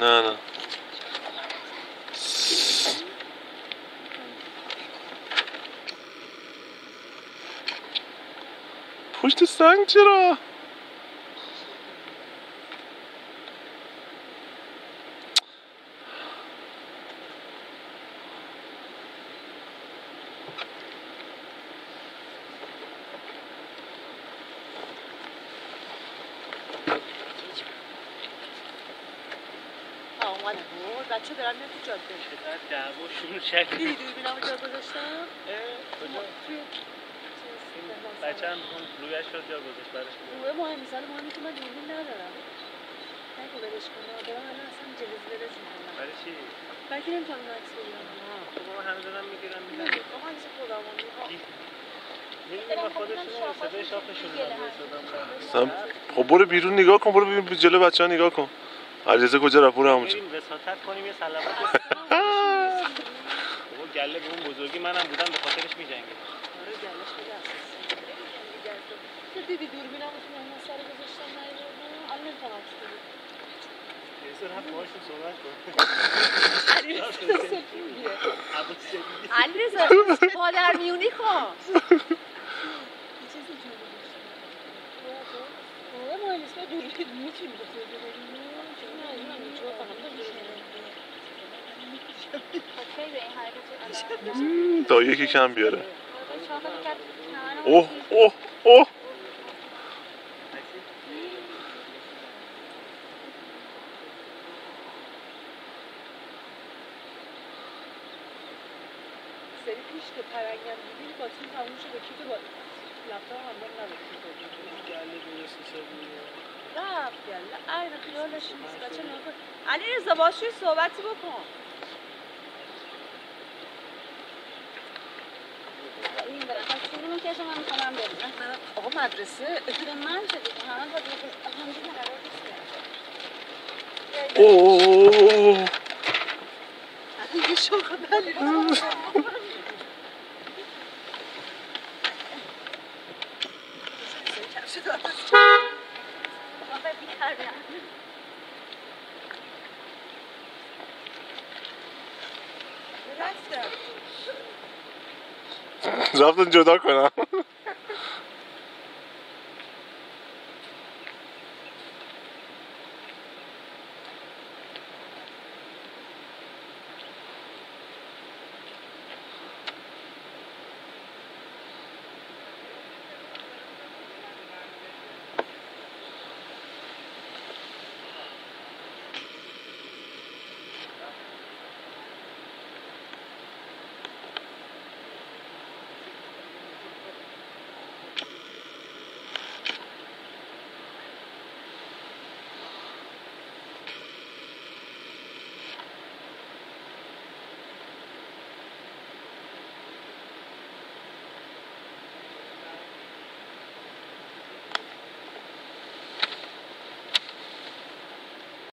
No, no. Push the sanctuary. آه اومدم. بود بچه دارن میان تو جاده. چقدر دعوا شروع شد. دیدی دوربینمو جا گذاشتم؟ کجا؟ بچه هم رویش شد جا گذاشت برش بود روه مهم مثال مهمی که من دوربین ندارم. نگو ولش کن دارم الان اصلا جلز ولز می‌کنم. برای چی؟ بلکه نمی‌تونم مکس بگیرم. خب ما همه آقا صدای شاپشون اصلا خب برو بیرون نگاه کن برو ببین جلو بچه ها نگاه کن. علیرضا کجا رفت؟ برو همونجا. وساطت کنیم یه سلامت بابا گله به اون بزرگی منم بودم به خاطرش میجنگه. آره گلش خیلی دیدی دوربینمو تو سر گذاشتم نیاوردم الان نمی‌تونم علیرضا مادر میونی کن یه چیزی جون گذاشتم. روه مهم نیست. من دوربین می‌تونی به خودت ببینی؟ چون نه، این من می‌تونم فقط دوربین. مم، تا یکی کم بیاره. اوه اوه اوه. سری پیش که پرنگم دیدیم با تیم تموم شد کیت با لپتاپ هم نبود حسابی رفت گله این خیالش نیست. بچه نکن علی رضا باش یه صحبتی بکن. که من می‌خوام برم آقا مدرسه به من شدید همه با همینجوری قرار اوه اوه اوه رفتن جدا کنم.